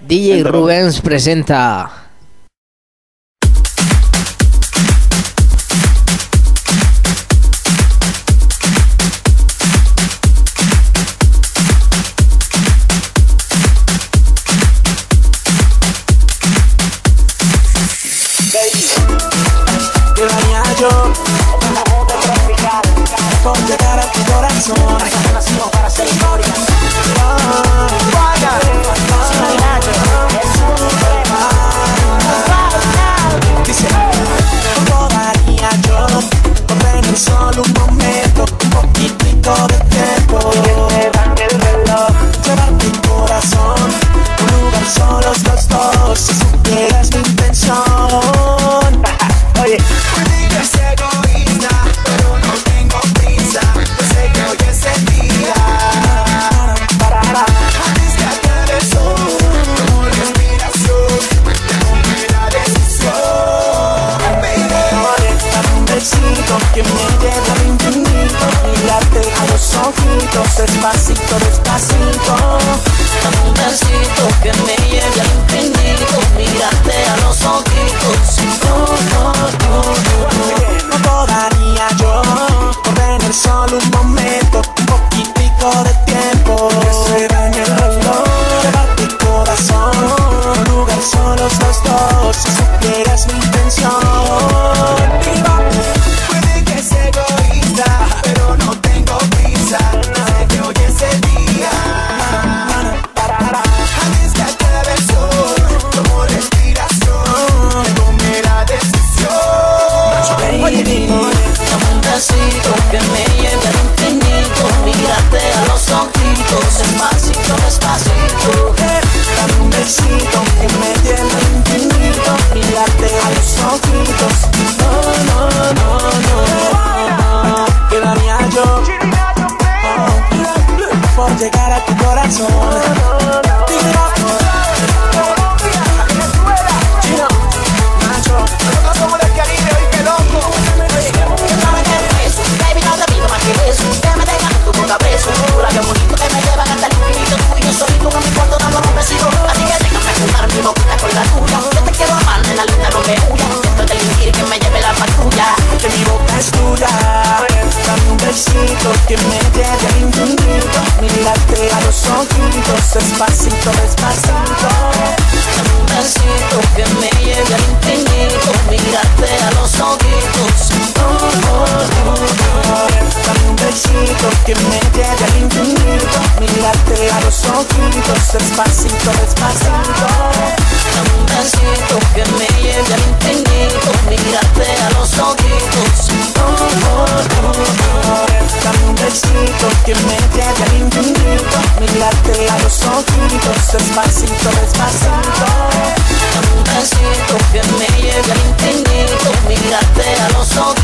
DJ Rubens presenta. Llevaría yo por llegar a tu corazón. para ser historia. Dice, solo un momento, ojitos, despacito, despacito. Dame un besito que me lleve al infinito, mírate a los ojitos. Oh, oh, oh, oh. No podaría yo por tener solo un momento, un poquitico de tiempo. Que se dañe el reloj, llevar mi corazón, un lugar solos los dos, si supieras mi intención. Despacito, despacito. Dame un besito que me al infinito Mirarte a los ojitos. No, no, no, no Quedaría yo. Oh, Por llegar a tu corazón. Que no que que tu labio bonito que me en mi cuarto dando un besito, así que déjame jugar mi boquita con la tuya, yo te quiero amar, en la luna no me huya, esto es delinquir que me lleve la patrulla. que mi boca es tuya. Dame un besito que me al infinito. Mirarte a los ojitos Despacito, despacito. Dame un besito que me Los ojitos Despacito, despacito Dame un besito que me lleve al infinito, mírate a los ojitos. Oh, oh, oh. Dame un besito que me lleve al infinito Mirarte a los ojitos Despacito, despacito Dame un besito que me lleve al infinito, mírate a los ojitos.